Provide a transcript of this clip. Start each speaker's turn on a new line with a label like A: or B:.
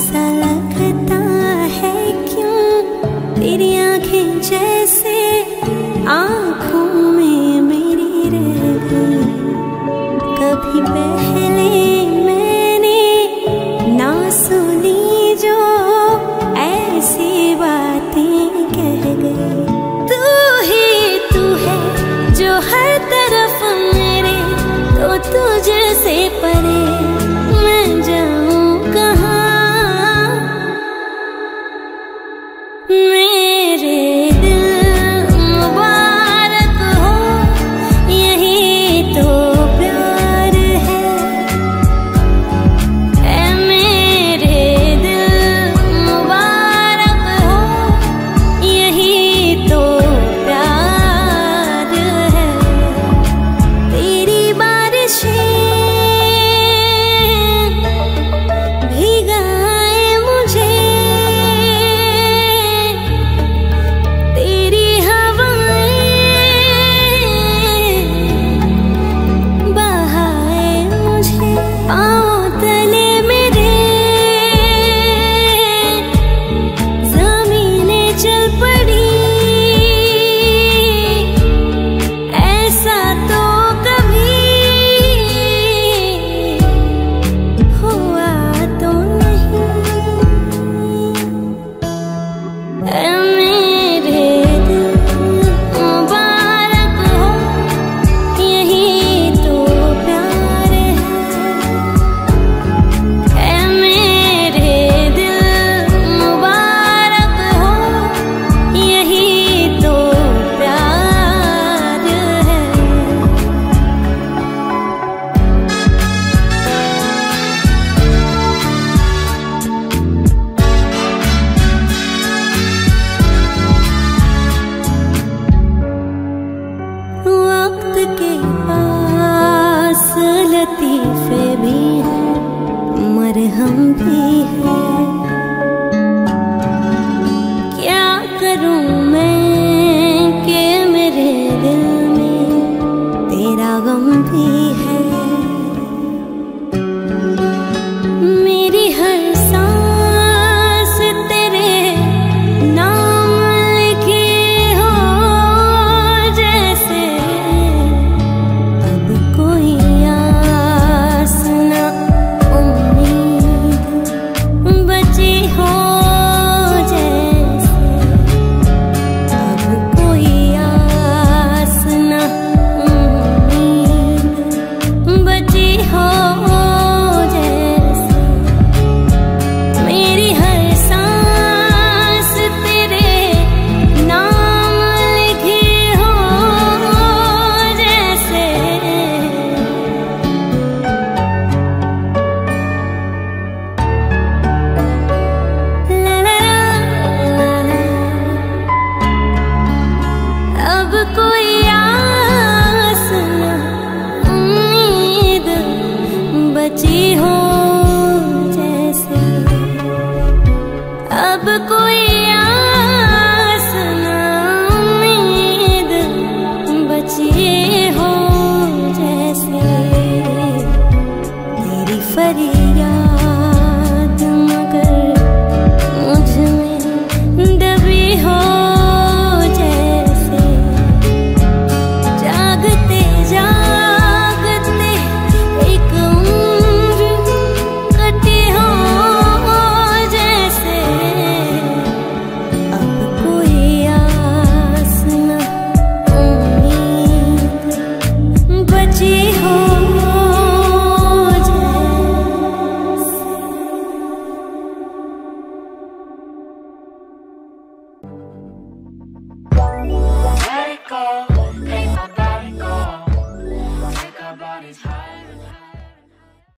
A: सा लगता है क्यों? तेरी आँखें जैसे आँखों में मेरी रह गई। कभी पहले मैंने ना सुनी जो ऐसी बातें कह गई। तू ही तू है जो हर तरफ़ मेरे तो तुझसे पर हम भी हैं। क्या करूँ मैं के मेरे दिल में? तेरा गम भी है। अब कोई आस बची हो जैसे। अब कोई आस उम्मीद बची
B: Call.